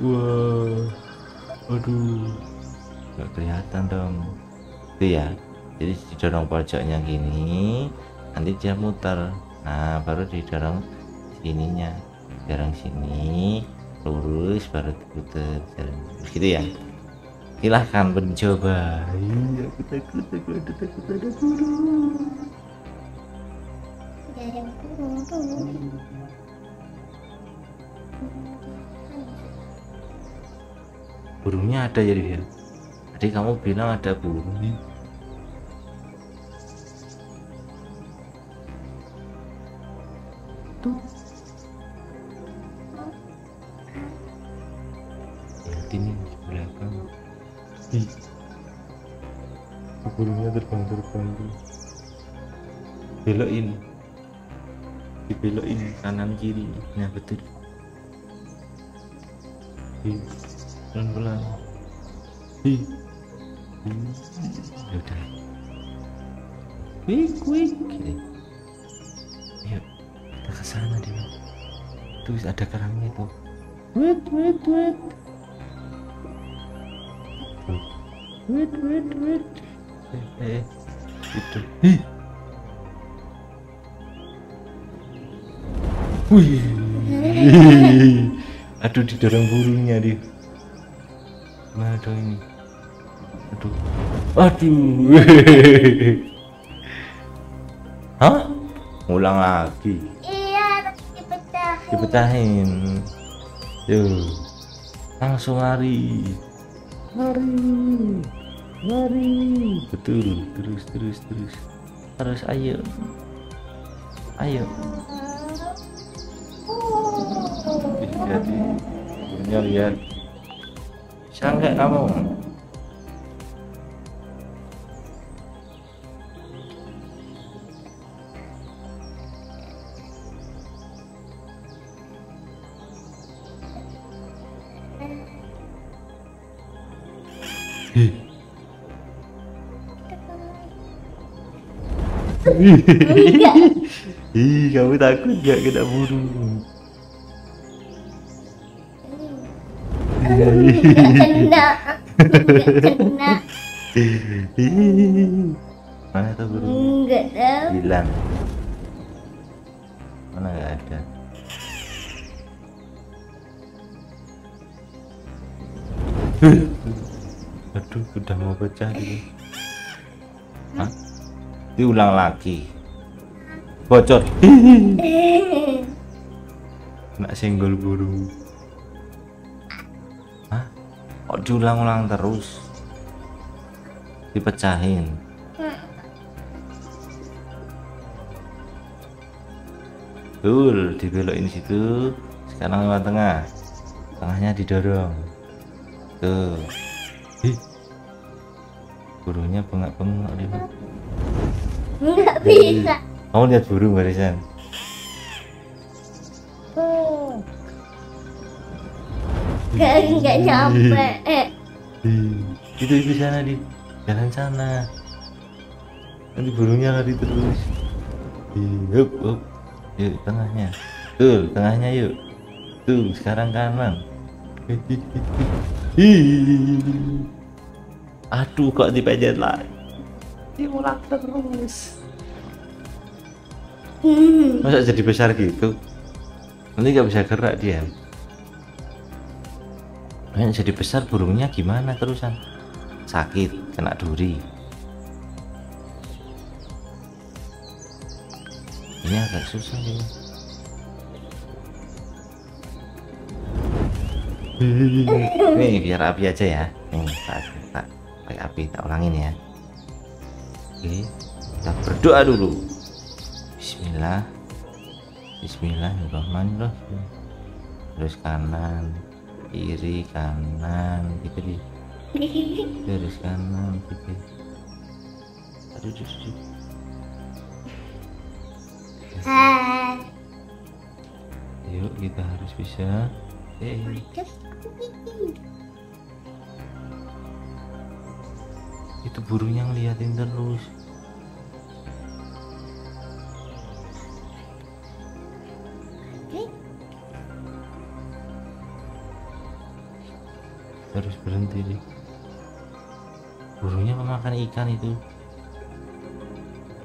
Wah. Aduh. nggak kelihatan dong. Itu ya. Jadi didorong pojoknya gini nanti dia muter. Nah baru didorong sininya. Dorong sini lurus baru diputer jalan. Terus gitu ya? Silahkan mencoba. Iya, aku takut, aku ada takut ada burung. Ada burung tuh. burungnya ada jadi ya tadi kamu bilang ada burung Lihat tuh. belokin. Dibelokin kanan kiri. Nah betul. Ih. pelan-pelan. Ih. ya udah. Quick quick. Gitu. yuk kita ke sana deh tuh ada kerangnya tuh. Wait wait wait wait wait wait eh, eh itu Ih. Wih. aduh didorong burungnya dia mana dong ini? Aduh. Aduh hah? Ngulang lagi. Iya, tapi dipecah. dipecahin. Yuk langsung lari. Lari lari. Betul. Terus terus terus. Terus ayo. Ayo. Lihat burungnya lihat. Bisa nggak kamu Ih, kamu takut gak kena burung? Kena. Enggak kena. Ih, mana tuh burung Enggak tahu. hilang mana nggak ada Aduh, udah mau pecah gitu. Hah? Diulang lagi bocor Kena senggol burung. Hah? kok diulang-ulang terus dipecahin Betul, dibelokin situ. Sekarang lewat tengah. Tengahnya didorong. Tuh. Burungnya bengak-bengak dia. Bisa. Kamu lihat burung barisan? Enggak enggak nyampe. Eh. Itu itu sana di jalan sana. Nanti burungnya lari terus. Hup, hup. Yuk tengahnya. Tuh, tengahnya yuk. Tuh, sekarang kanan. Aduh, kok dipejet lagi? Diulang terus. Hmm. Masa jadi besar gitu? Nanti nggak bisa gerak dia. Nah, jadi besar burungnya gimana terusan? Sakit, kena duri. Ini agak susah ini. Nih biar api aja ya. Nih tak, tak pakai api tak ulangin ya. Oke, kita berdoa dulu. Bismillah. Bismillahirrahmanirrahim. Terus kanan, kiri, kanan, gitu di. Terus kanan, gitu. Aduh, aduh. Ah, Yuk, kita harus bisa. Eh, itu burungnya ngeliatin terus. Berhenti deh. Burungnya memakan ikan itu.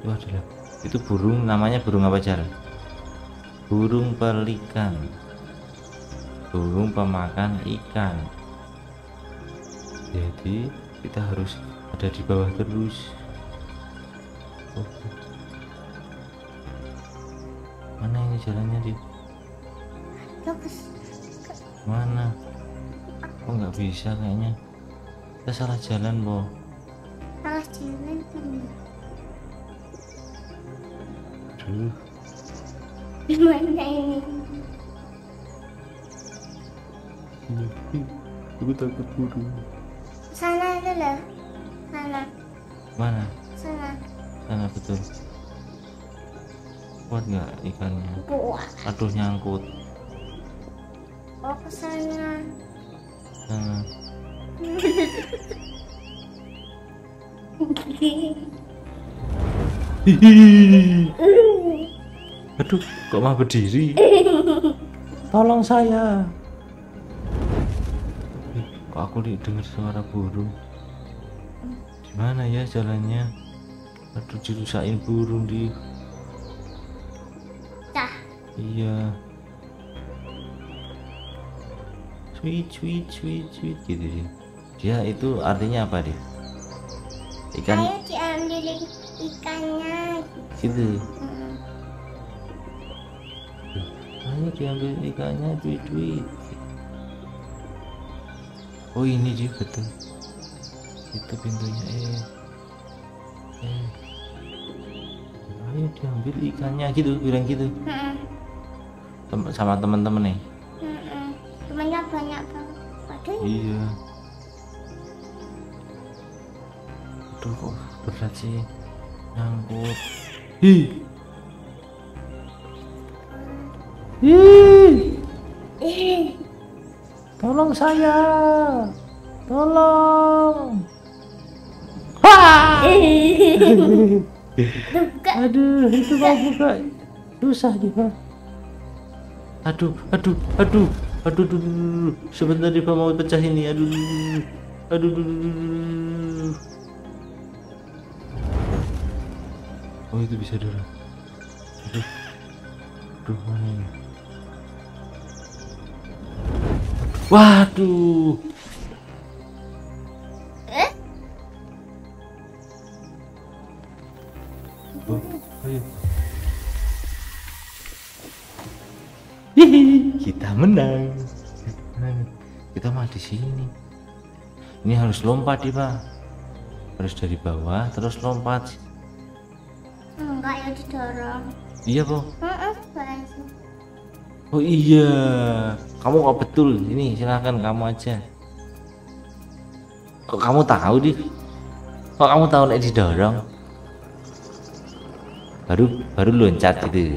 Itu adalah itu burung namanya burung apa jar? Burung pelikan. Burung pemakan ikan. Jadi kita harus ada di bawah terus. Oh. Mana ini jalannya di mana? Kok nggak bisa kayaknya? Kita salah jalan, Bo. Salah jalan. Aduh. Gimana ini? Aku takut burung. Sana itu loh. Sana, Mana? sana. Sana betul. Kuat nggak ikannya? Buah. Aduh nyangkut. Aduh, kok mah berdiri? Tolong saya. Kok aku di- dengar suara burung? Gimana ya jalannya? Aduh, dirusakin burung di. Dah. Iya. Sweet, sweet, sweet, sweet gitu sih. Dia itu artinya apa dia? Ikan Ayo diambil ikannya. gitu. Hmm. Ayo diambil ikannya duit duit. Oh ini dia betul. Itu pintunya eh. Eh. Ayo diambil ikannya gitu bilang gitu Hmm. Tem- sama teman-teman nih. Hmm. Temennya banyak banget. Waduh. Iya. Aduh berat sih nyangkut. Hi. Hi. Tolong saya. Tolong. Ha! Aduh, itu mau buka. Susah dia. Aduh, aduh, aduh. Aduh, aduh, aduh, aduh. sebentar dia mau pecah ini. Aduh, aduh, aduh, aduh, aduh, Oh, itu bisa dulu. Aduh. Aduh, mana ini? Waduh. Eh? Oh, ayo. Hihi, kita menang. Kita mah di sini. Ini harus lompat nih pak. Harus dari bawah terus lompat. Enggak ya didorong. Iya po. Heeh. Oh iya. Kamu kok betul. Ini silahkan kamu aja. Kok kamu tahu di? Kok kamu tahu nek didorong? Baru baru loncat gitu.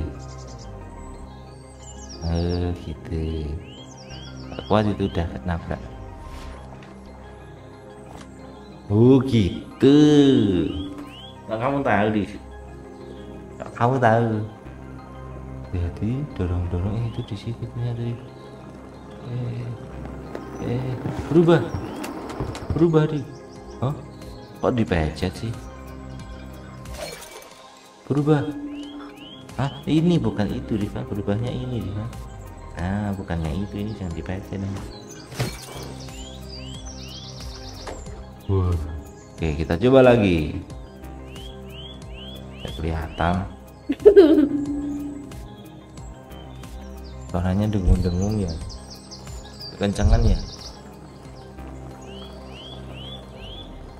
Eh gitu. Kuat itu udah nabrak. Oh gitu. Kok kamu tahu di? Kamu tahu? Jadi dorong-dorong eh, itu di situ ternyata. Eh, eh berubah, berubah di. Oh, kok dipencet sih? Berubah. Ah, ini bukan itu Riva, berubahnya ini Riva. Ah, bukannya itu ini jangan dipencet. dong. Wah. Oke, kita coba lagi. Nggak kelihatan. Suaranya dengung-dengung ya. Kencangan ya.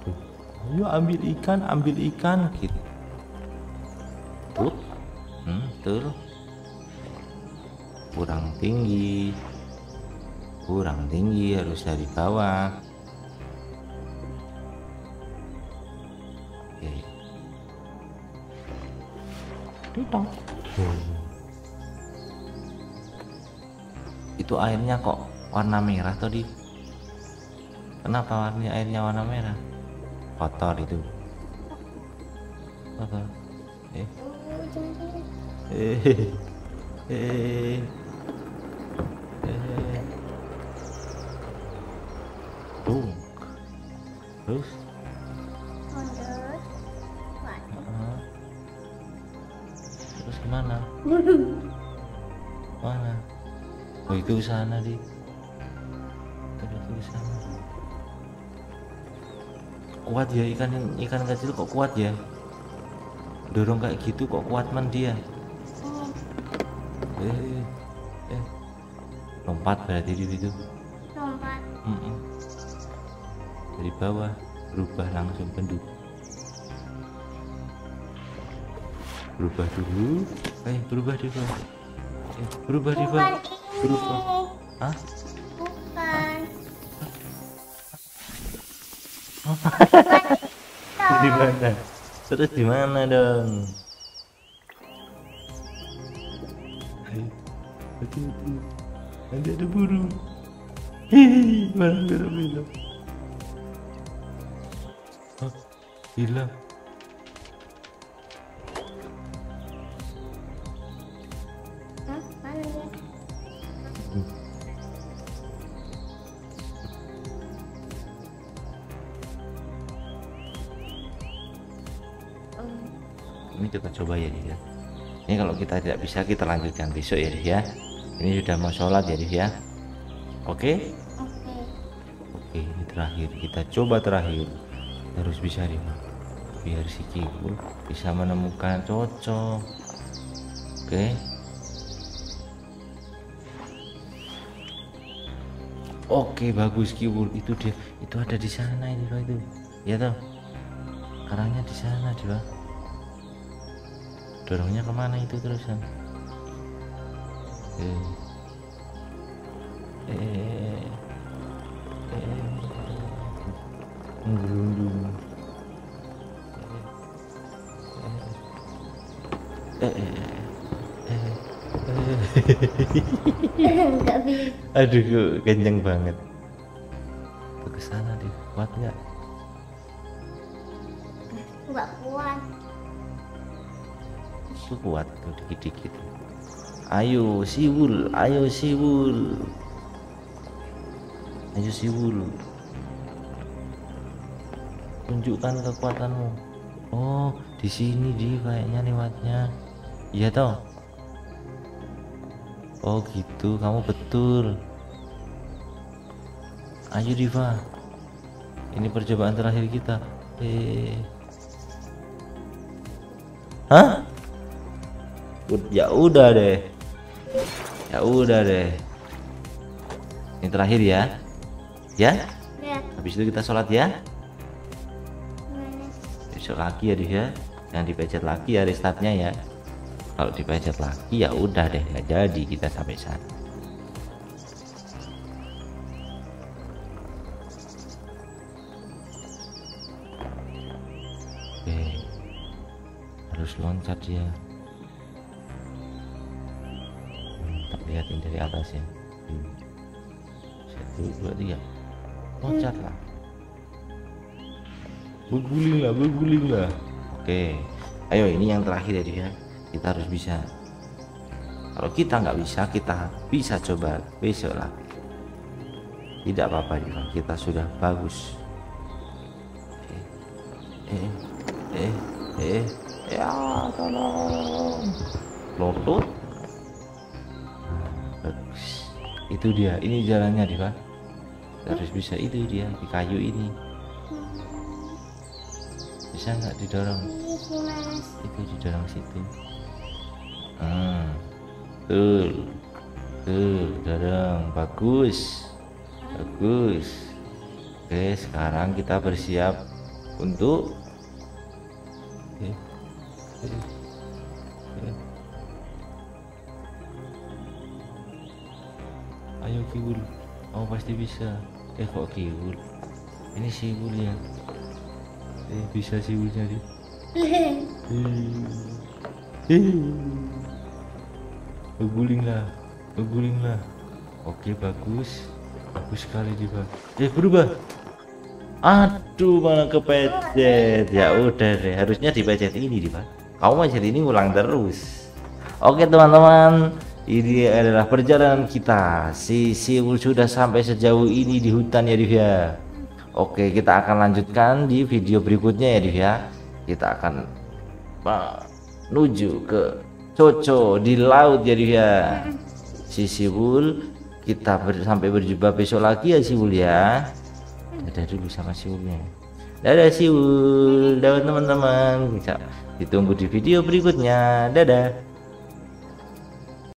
Tuh. yuk ambil ikan ambil ikan gitu Tut. hmm, betul kurang tinggi kurang tinggi harus dari bawah Tutong. itu airnya kok warna merah tadi? Kenapa warna airnya warna merah? Kotor itu. Kotor. Eh. Eh. Eh ya ikan ikan kecil kok kuat ya? Dorong kayak gitu kok kuat man dia? Ini eh, eh. lompat berarti di situ? Lompat. Mm-mm. dari bawah berubah langsung bentuk. Berubah dulu. Eh berubah di bawah eh, berubah di bawah berubah. Hah? Di mana? Terus di mana dong? Hati-hati nanti ada burung. Hihi mana oh, hilang ini kita coba ya ya. Ini kalau kita tidak bisa kita lanjutkan besok ya Div, ya. Ini sudah mau sholat ya ya. Oke? Oke. oke ini terakhir. Kita coba terakhir. Harus bisa Diva biar si Kibul bisa menemukan cocok. Oke? Oke bagus Kibul. Itu dia. Itu ada di sana Diva itu. Ya toh? Karangnya di sana Diva dorongnya ke mana itu terusan? Eh. Eh eh eh eh eh. Eh aduh kenceng banget. Ke sana deh kuat nggak itu kuat tuh dikit-dikit. Ayo siwul ayo siwul. Ayo siwul. Tunjukkan kekuatanmu. Oh di sini di kayaknya lewatnya. Iya toh? Oh gitu. Kamu betul. Ayo Diva. Ini percobaan terakhir kita. Eh. Hah Ud- ya udah deh. Ya udah deh. Ini terakhir ya. Ya? Lihat. habis itu kita sholat ya. Besok lagi ya Div ya. Jangan dipencet lagi ya restartnya ya. Kalau dipencet lagi ya udah deh. Nggak jadi kita sampai sana. Oke. Harus loncat ya Tak lihatin dari atas ya. Hmm. satu dua tiga. Loncat lah. Berguling lah berguling lah. Oke. Ayo ini yang terakhir ya. Dia kita harus bisa. Kalau kita nggak bisa kita bisa coba besok lah. Tidak apa-apa juga kita sudah bagus. Eh eh eh eh ya tolong. Lutut itu dia. Ini jalannya Kita harus bisa itu dia di kayu ini. Bisa nggak didorong itu didorong situ. Hmm tuh tuh dorong bagus. Bagus. Oke sekarang kita bersiap untuk pasti bisa eh kok kiwul ini siwul ya eh bisa siwulnya di Beguling lah, beguling lah. Oke bagus, bagus sekali juga. Eh berubah. Aduh malah kepecet. Ya udah deh, harusnya dipecet ini di Pak. Kamu macet ini ulang terus. Oke teman-teman, ini adalah perjalanan kita. Si Siwul sudah sampai sejauh ini di hutan ya Div ya. Oke kita akan lanjutkan di video berikutnya ya Div ya. Kita akan menuju ke Coco di laut ya si Siwul kita ber, sampai berjumpa besok lagi ya Siwul ya? Dadah dulu sama Siwulnya dadah Siwul dadah teman-teman. Bisa ditunggu di video berikutnya. Dadah